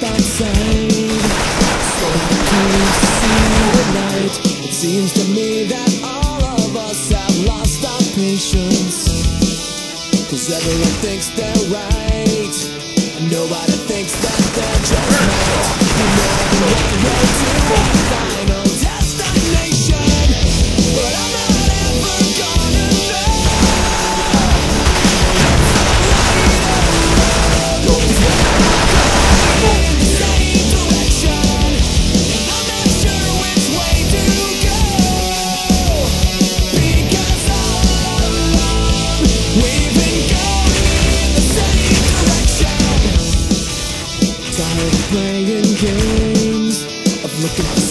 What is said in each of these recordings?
outside Staying close at night It seems to me that all of us have lost our patience Cause everyone thinks they're right. Nobody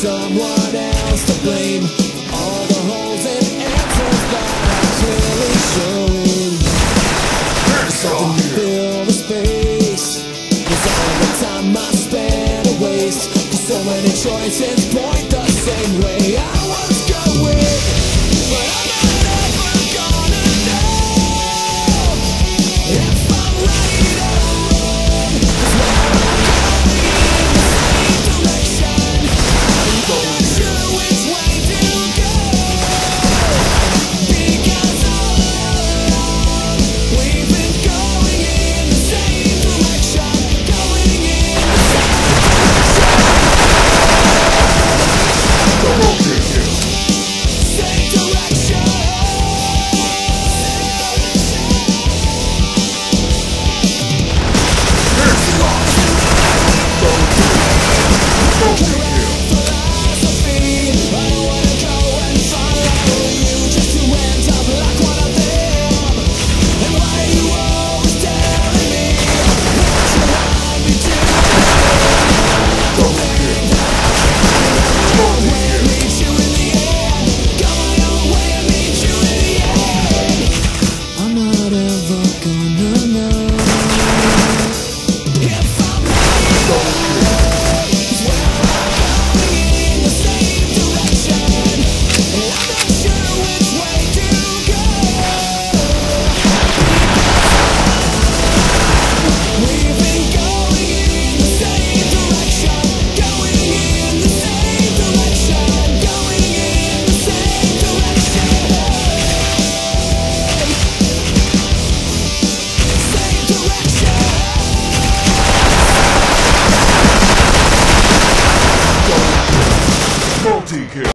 someone else to blame. All the holes and answers that are clearly shown. Something to fill the space. Cause all the time I spend a waste. So many choices point the same way. I wanna